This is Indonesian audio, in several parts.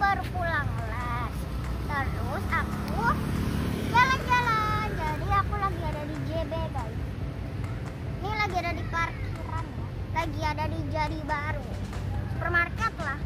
baru pulang les terus aku jalan-jalan. Jadi aku lagi ada di JB guys. Ini lagi ada di parkiran ya. Lagi ada di Jari baru. Supermarket lah.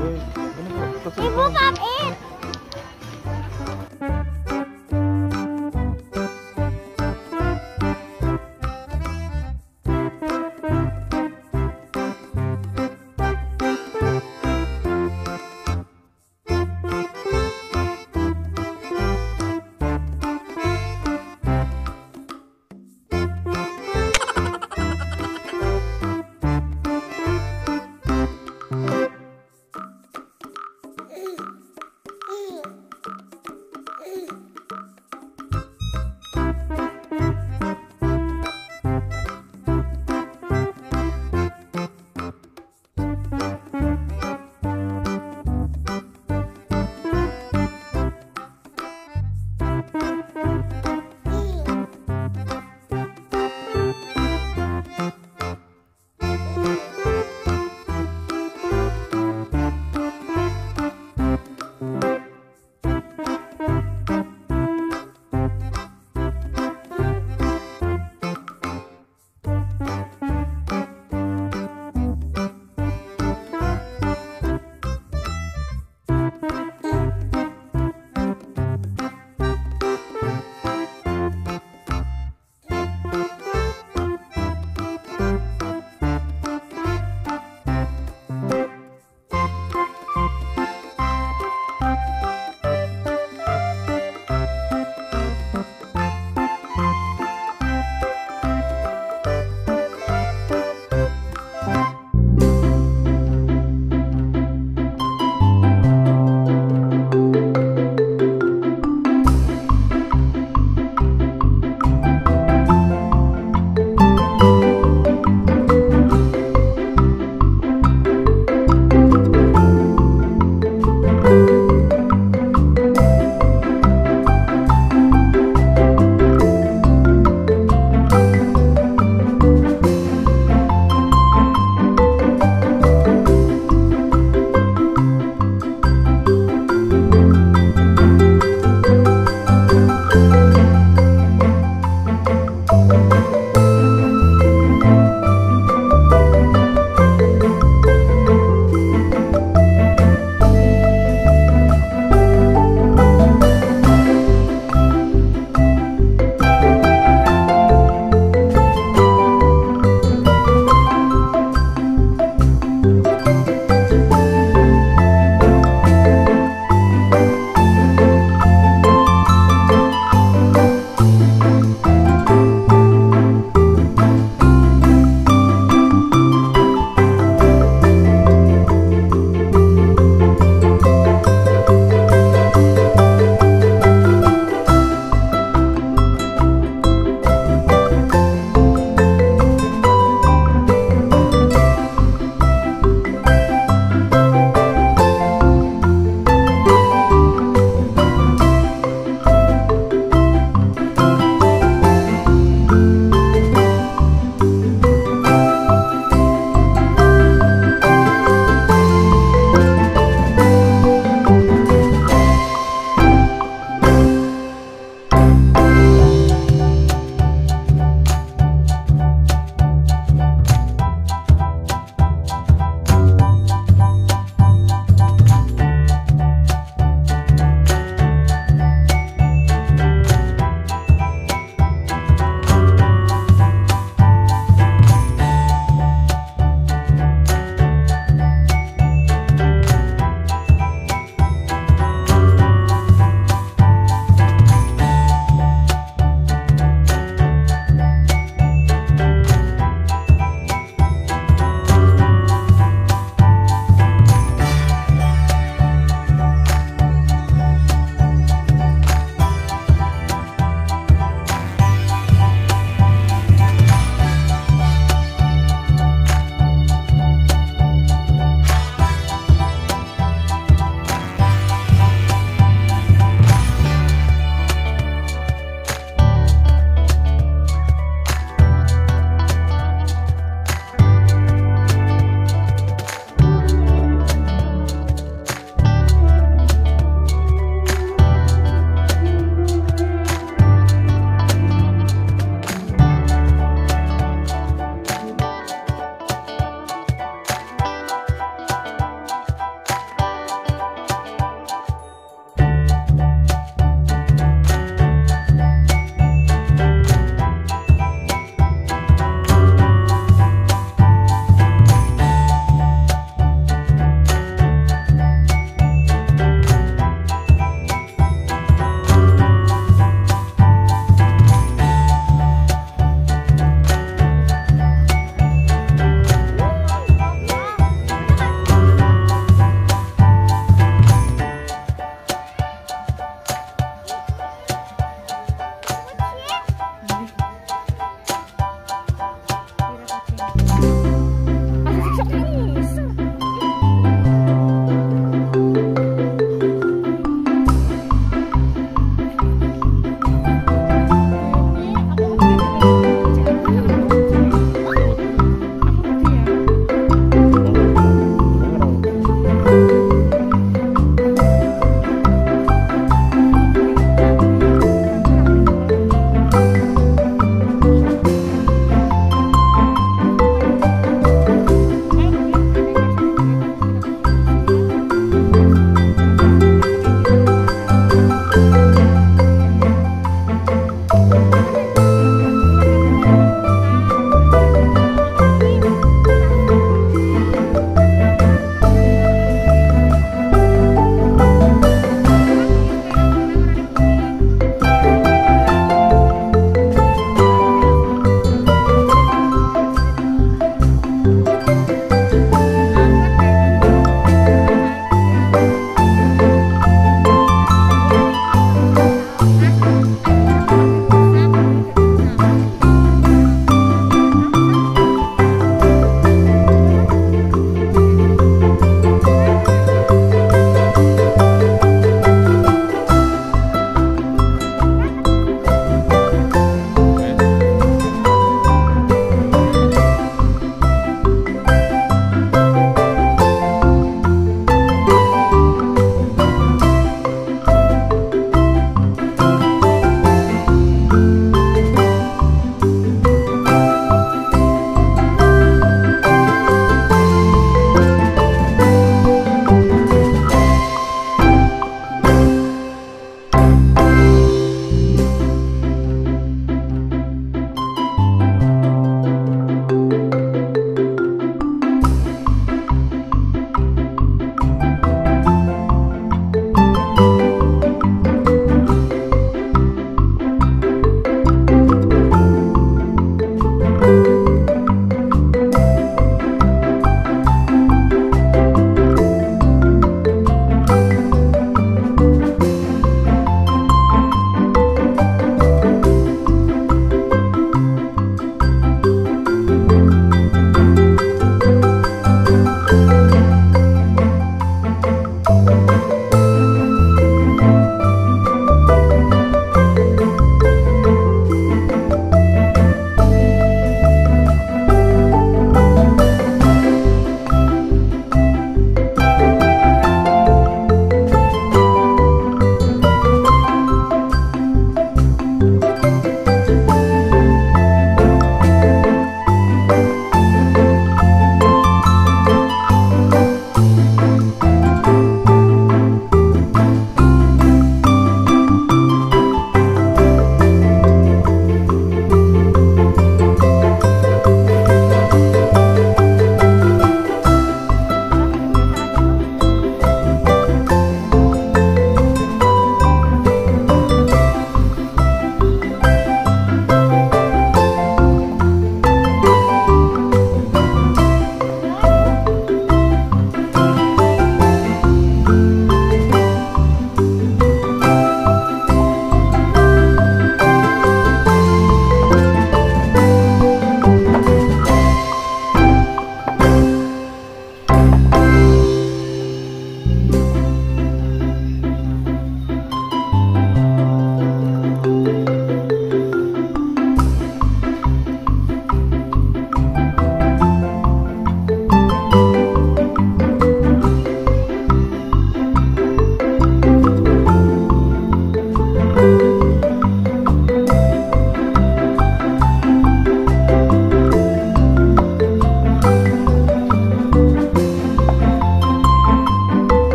Ibu, pap.